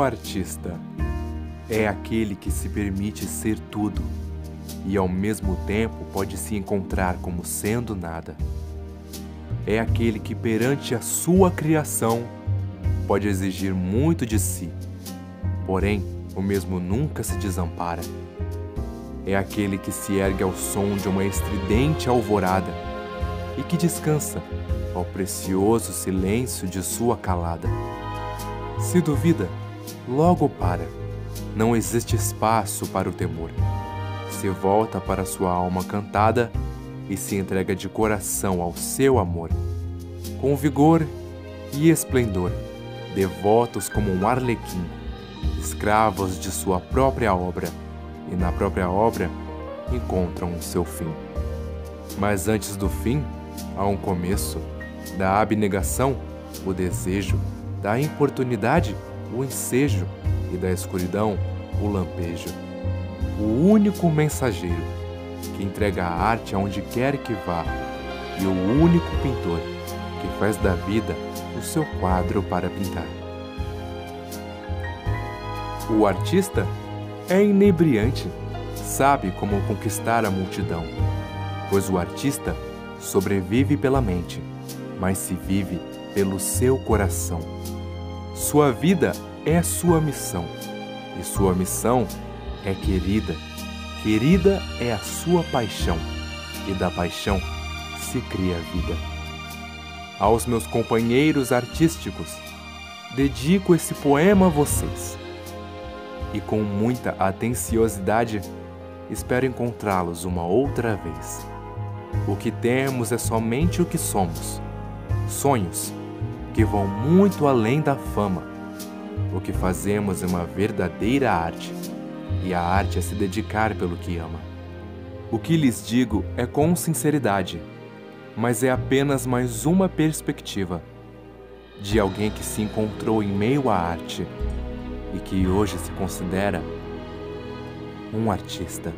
artista é aquele que se permite ser tudo e ao mesmo tempo pode se encontrar como sendo nada. É aquele que perante a sua criação pode exigir muito de si, porém o mesmo nunca se desampara. É aquele que se ergue ao som de uma estridente alvorada e que descansa ao precioso silêncio de sua calada. Se duvida, logo para. Não existe espaço para o temor. Se volta para sua alma cantada e se entrega de coração ao seu amor. Com vigor e esplendor, devotos como um arlequim, escravos de sua própria obra, e na própria obra encontram o seu fim. Mas antes do fim, há um começo, da abnegação, o desejo, da importunidade, o ensejo, e da escuridão, o lampejo. O único mensageiro que entrega a arte aonde quer que vá, e o único pintor que faz da vida o seu quadro para pintar. O artista é inebriante, sabe como conquistar a multidão, pois o artista sobrevive pela mente, mas se vive pelo seu coração. Sua vida é sua missão, e sua missão é querida. Querida é a sua paixão, e da paixão se cria a vida. Aos meus companheiros artísticos, dedico esse poema a vocês. E com muita atenciosidade, espero encontrá-los uma outra vez. O que temos é somente o que somos. Sonhos que vão muito além da fama. O que fazemos é uma verdadeira arte, e a arte é se dedicar pelo que ama. O que lhes digo é com sinceridade, mas é apenas mais uma perspectiva de alguém que se encontrou em meio à arte e que hoje se considera um artista.